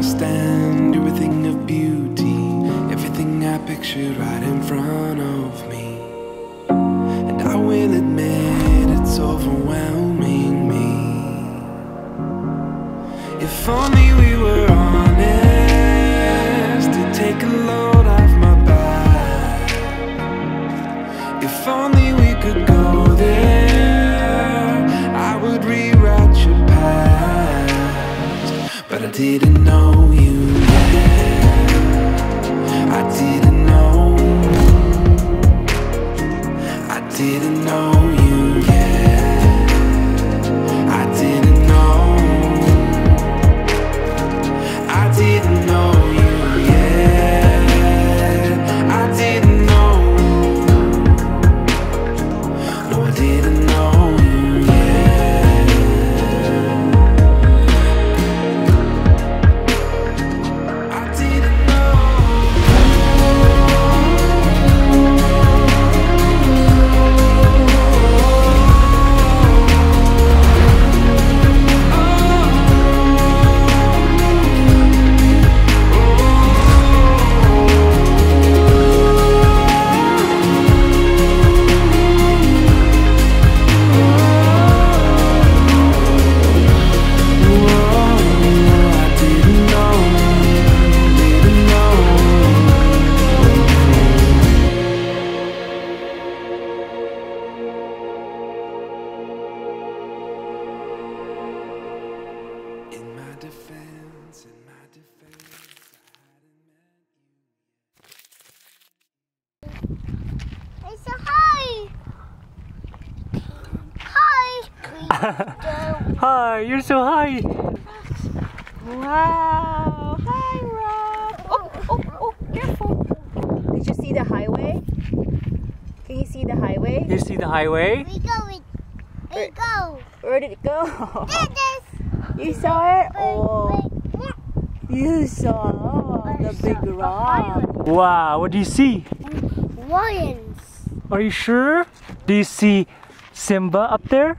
understand everything of beauty, everything I pictured right in front of me. And I will admit it's overwhelming me. If only we were honest to take a load off my back. If only we could go there, I would rewrite your I didn't know you Hi. Hi, you're so high. Wow! Hi, Rob. Oh, oh, oh! Careful. Did you see the highway? Can you see the highway? You see the highway? We go. We, we go. Where did it go? Did this. You saw it? Oh, Wait, wait. Oh. you saw the big rock. Wow, what do you see? Lions. Are you sure? Do you see Simba up there?